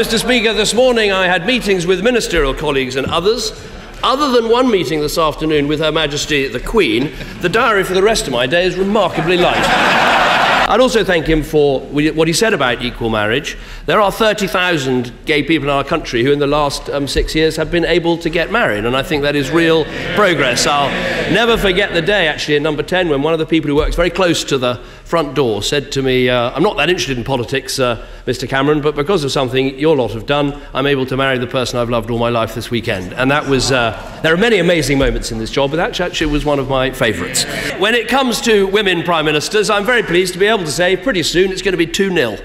Mr. Speaker, this morning I had meetings with ministerial colleagues and others. Other than one meeting this afternoon with Her Majesty the Queen, the diary for the rest of my day is remarkably light. I'd also thank him for what he said about equal marriage. There are 30,000 gay people in our country who, in the last um, six years, have been able to get married, and I think that is real progress. I'll never forget the day, actually, in number 10, when one of the people who works very close to the front door said to me, uh, I'm not that interested in politics, uh, Mr. Cameron, but because of something your lot have done, I'm able to marry the person I've loved all my life this weekend. And that was, uh, there are many amazing moments in this job, but that actually was one of my favourites. When it comes to women prime ministers, I'm very pleased to be able to say pretty soon it's going to be 2 0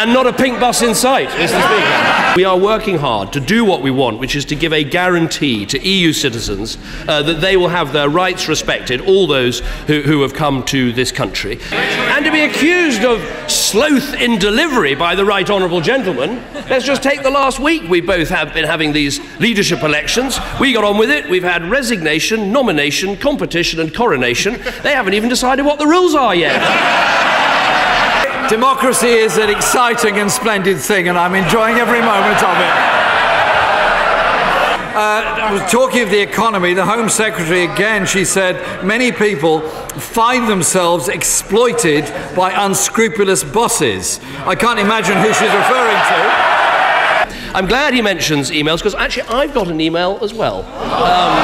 and not a pink bus in sight, Mr. Speaker. We are working hard to do what we want, which is to give a guarantee to EU citizens uh, that they will have their rights respected, all those who, who have come to this country. And to be accused of sloth in delivery by the right honourable gentleman, let's just take the last week. We both have been having these leadership elections. We got on with it. We've had resignation, nomination, competition, and coronation. They haven't even decided what the rules are yet. Democracy is an exciting and splendid thing, and I'm enjoying every moment of it. Uh, talking of the economy, the Home Secretary again, she said many people find themselves exploited by unscrupulous bosses. I can't imagine who she's referring to. I'm glad he mentions emails because actually I've got an email as well. Um,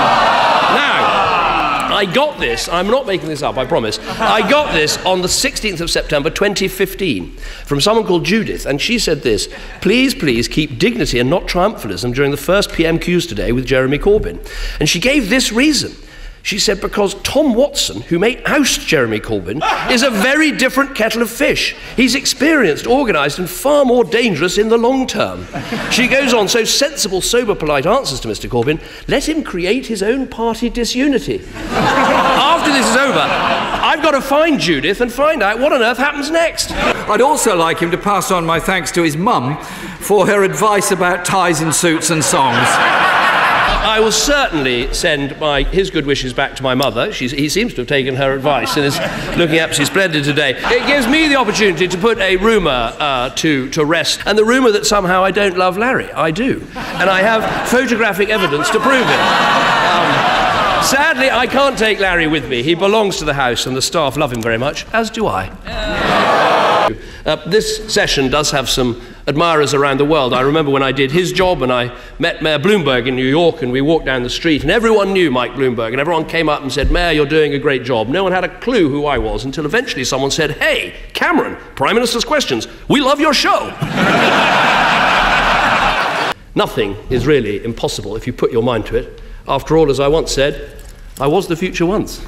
now, I got this, I'm not making this up, I promise. I got this on the 16th of September 2015 from someone called Judith, and she said this Please, please keep dignity and not triumphalism during the first PMQs today with Jeremy Corbyn. And she gave this reason. She said, because Tom Watson, who may oust Jeremy Corbyn, is a very different kettle of fish. He's experienced, organised, and far more dangerous in the long term. She goes on, so sensible, sober, polite answers to Mr. Corbyn. Let him create his own party disunity. After this is over, I've got to find Judith and find out what on earth happens next. I'd also like him to pass on my thanks to his mum for her advice about ties and suits and songs. I will certainly send my, his good wishes back to my mother. She's, he seems to have taken her advice and is looking absolutely splendid today. It gives me the opportunity to put a rumour uh, to, to rest, and the rumour that somehow I don't love Larry. I do. And I have photographic evidence to prove it. Um, sadly, I can't take Larry with me. He belongs to the house, and the staff love him very much, as do I. Uh, this session does have some admirers around the world. I remember when I did his job and I met Mayor Bloomberg in New York and we walked down the street and everyone knew Mike Bloomberg and everyone came up and said, Mayor, you're doing a great job. No one had a clue who I was until eventually someone said, Hey, Cameron, Prime Minister's Questions, we love your show. Nothing is really impossible if you put your mind to it. After all, as I once said, I was the future once.